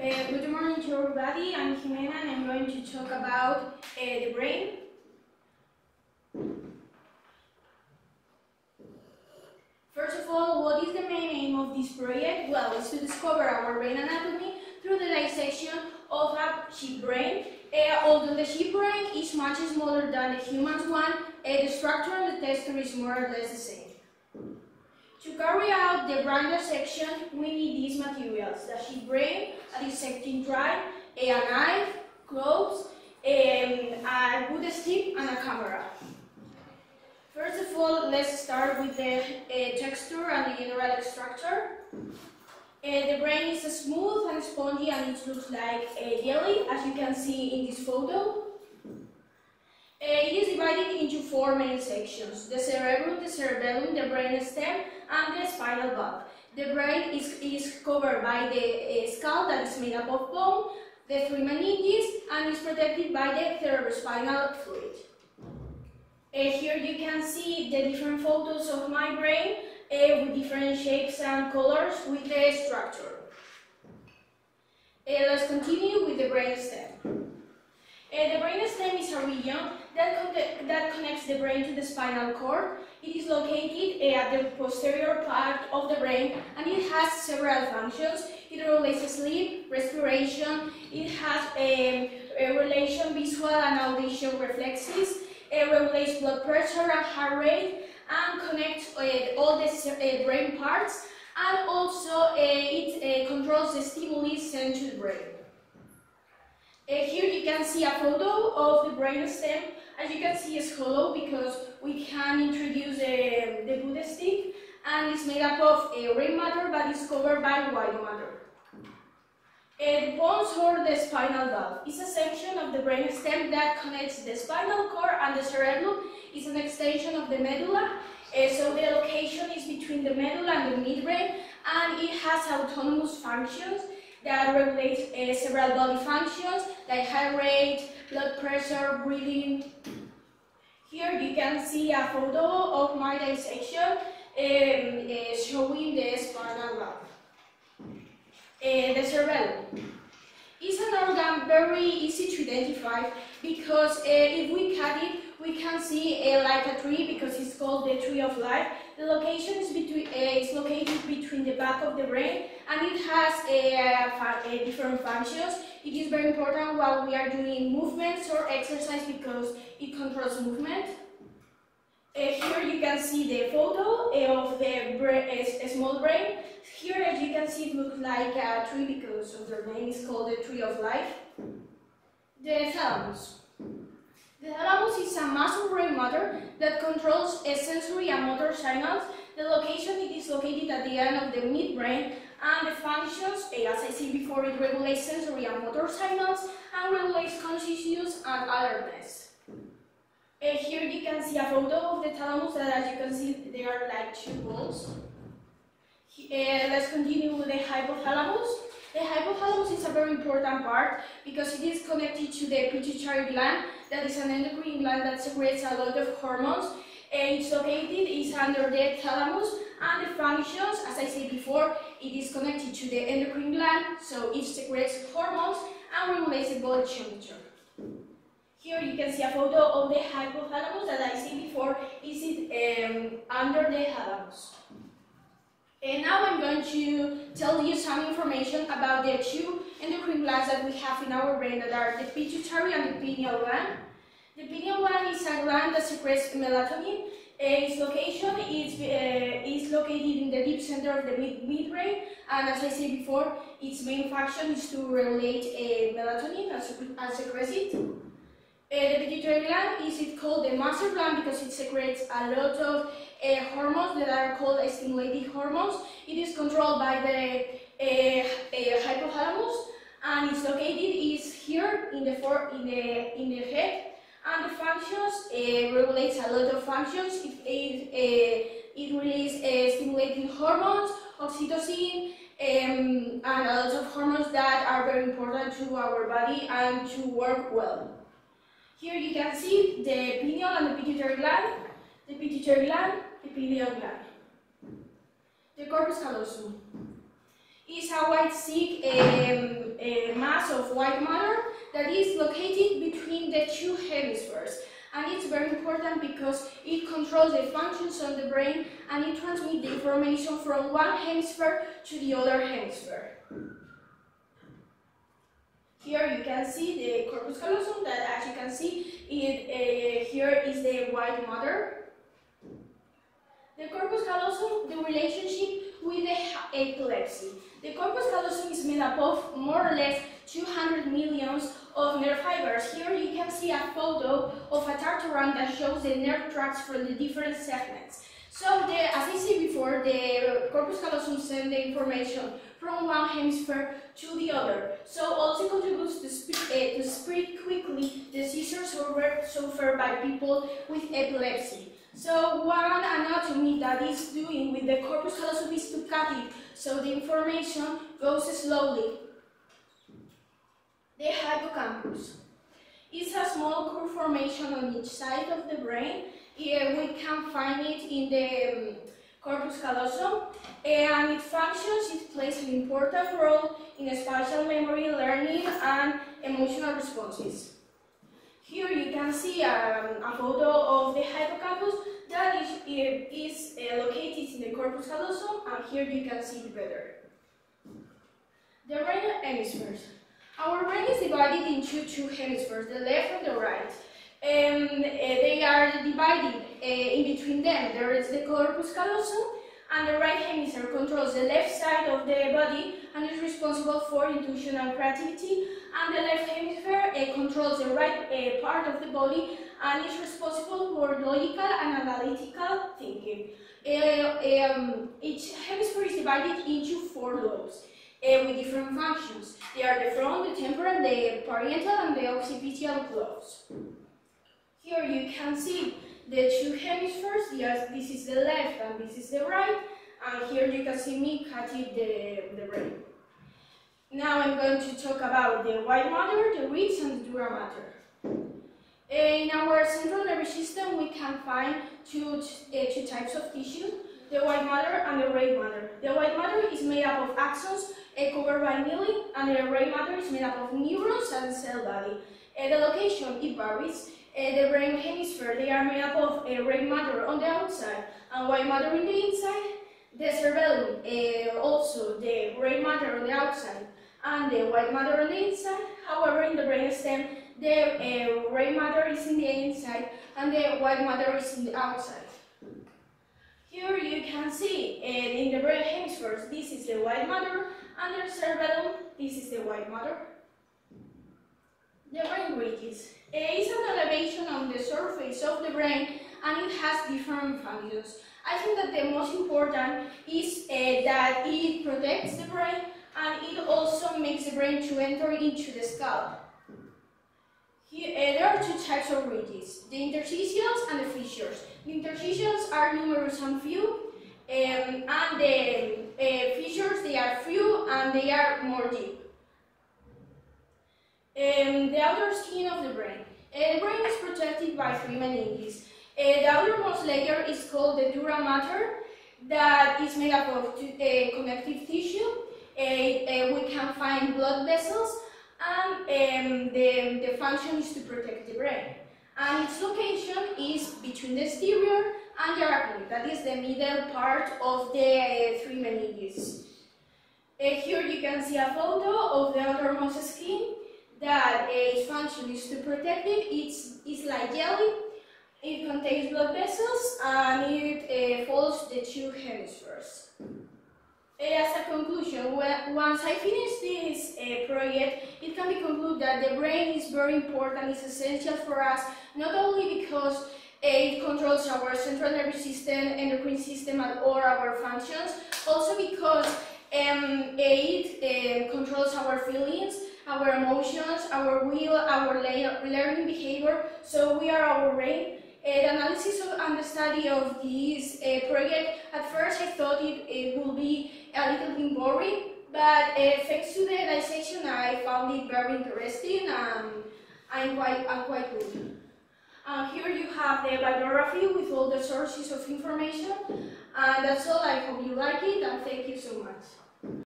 Uh, good morning to everybody. I'm Jimena and I'm going to talk about uh, the brain. First of all, what is the main aim of this project? Well, it's to discover our brain anatomy through the dissection of a sheep brain. Uh, although the sheep brain is much smaller than the human's one, the structure and the texture is more or less the same. To carry out the brain dissection, we need these materials, the sheep brain, a dissecting drive, a knife, gloves, um, a wood stick, and a camera. First of all, let's start with the uh, texture and the general structure. Uh, the brain is smooth and spongy and it looks like a jelly, as you can see in this photo. It is divided into four main sections, the cerebrum, the cerebellum, the brain stem, and the spinal bulb. The brain is, is covered by the uh, skull that is made up of bone, the three meninges, and is protected by the cerebrospinal fluid. Uh, here you can see the different photos of my brain uh, with different shapes and colors with the structure. Uh, let's continue with the brain stem. Uh, the brain stem is a region that, con that connects the brain to the spinal cord. It is located uh, at the posterior part of the brain and it has several functions. It regulates sleep, respiration, it has a, a relation visual and audition reflexes, it regulates blood pressure and heart rate and connects uh, all the uh, brain parts and also it controls the stimuli sent to the brain. Uh, here you can see a photo of the brain stem. As you can see it's hollow because we can introduce uh, the Buddha stick and it's made up of a red matter but it's covered by white matter. The pons or the spinal bulb is a section of the brain stem that connects the spinal cord and the cerebellum. It's an extension of the medulla. Uh, so the location is between the medulla and the midbrain and it has autonomous functions that regulate uh, several body functions like heart rate, blood pressure, breathing. Here you can see a photo of my dissection um, uh, showing the spinal bulb. Uh, the cerebellum is an organ very easy to identify because uh, if we cut it, we can see uh, like a tree because it's called the tree of life. The location is, between, eh, is located between the back of the brain and it has a eh, eh, different functions. It is very important while we are doing movements or exercise because it controls movement. Uh, here you can see the photo of the brain, small brain. Here, as you can see, it looks like a tree because of the name is called the tree of life. The thalamus. The thalamus is a muscle brain motor that controls sensory and motor signals. The location it is located at the end of the midbrain and the functions, as I said before, it regulates sensory and motor signals and regulates consciousness and alertness. Uh, here you can see a photo of the thalamus that as you can see they are like two balls. Uh, let's continue with the hypothalamus. The hypothalamus is a very important part because it is connected to the pituitary gland that is an endocrine gland that secretes a lot of hormones. Uh, it's located is under the thalamus and the functions, as I said before, it is connected to the endocrine gland, so it secretes hormones and regulates the body temperature. Here you can see a photo of the hypothalamus that I said before is it um, under the thalamus. And now I'm going to tell you some information about the two endocrine glands that we have in our brain that are the pituitary and the pineal gland. The pineal gland is a gland that secretes melatonin. Uh, its location is, uh, is located in the deep center of the mid midbrain and as I said before, its main function is to regulate uh, melatonin and, secrete it. Uh, the pituitary gland is it called the master gland because it secretes a lot of uh, hormones that are called stimulating hormones. It is controlled by the hypothalamus and it's located is here in the for, in the in the head. And the functions regulates a lot of functions. It it, it releases stimulating hormones, oxytocin, um, and a lot of hormones that are very important to our body and to work well. Here you can see the pineal and the pituitary gland, the pituitary gland, the pineal gland. The corpus callosum is a white thick um, a mass of white matter that is located between the two hemispheres. And it's very important because it controls the functions of the brain and it transmits the information from one hemisphere to the other hemisphere. Here you can see the corpus callosum that as you can see, it, uh, here is the white matter. The corpus callosum, the relationship with the epilepsy. The corpus callosum is made up of more or less 200 millions of nerve fibers. Here you can see a photo of a tartaran that shows the nerve tracks from the different segments. So, the, as I said before, the corpus callosum sends the information from one hemisphere to the other. So, also contributes to, uh, to spread quickly the seizures suffered so far by people with epilepsy. So, one anatomy that is doing with the corpus callosum is to cut it, so the information goes slowly. The hippocampus. It's a small curve formation on each side of the brain here we can find it in the um, corpus callosum and it functions, it plays an important role in spatial memory, learning and emotional responses. Here you can see um, a photo of the hippocampus that is, is uh, located in the corpus callosum and here you can see it better. The brain hemispheres. Our brain is divided into two hemispheres, the left and the right. Um, uh, they are divided uh, in between them. There is the corpus callosum, and the right hemisphere controls the left side of the body and is responsible for intuition and creativity, and the left hemisphere uh, controls the right uh, part of the body and is responsible for logical and analytical thinking. Uh, um, each hemisphere is divided into four lobes. Uh, with different functions. They are the front, the temporal, the parietal, and the occipital lobes. Here you can see the two hemispheres, yes, this is the left and this is the right, and here you can see me cutting the, the brain. Now I'm going to talk about the white matter, the rich and the dura mater. In our central nervous system we can find two, uh, two types of tissue, the white matter and the gray matter. The white matter is made up of axons uh, covered by myelin, and the gray matter is made up of neurons and cell body. Uh, the location, it varies. The brain hemisphere, they are made up of uh, red matter on the outside and white matter in the inside. The cerebellum, also the gray matter on the outside and the white matter on the inside. However, in the brainstem, the uh, gray matter is in the inside and the white matter is in the outside. Here you can see uh, in the brain hemispheres, this is the white matter, and the cerebellum, this is the white matter. The brain ridges. It is an elevation on the surface of the brain and it has different functions. I think that the most important is uh, that it protects the brain and it also makes the brain to enter into the scalp. Here, uh, there are two types of ridges, the interstitials and the fissures. The interstitials are numerous and few, um, and the uh, fissures, they are few and they are more deep. Um, the outer skin of the brain. Uh, the brain is protected by three meninges. Uh, the outermost layer is called the dura mater, that is made up of uh, connective tissue. Uh, uh, we can find blood vessels, and um, the, the function is to protect the brain. And its location is between the exterior and the arachnoid, that is the middle part of the uh, three meninges. here you can see a photo of the outermost skin that its function is to protect it. It's, it's like jelly. It contains blood vessels and it uh, follows the two hemispheres. As a conclusion, once I finish this uh, project, it can be concluded that the brain is very important, it's essential for us, not only because uh, it controls our central nervous system, and endocrine system, and all our functions, also because um, it uh, controls our feelings, our emotions, our will, our learning behavior. So we are our brain. Uh, the analysis of, and the study of this uh, project, at first I thought it, it would be a little bit boring, but uh, thanks to the dissection I found it very interesting and I'm quite, I'm quite good. Uh, here you have the bibliography with all the sources of information. And that's all. I hope you like it and thank you so much.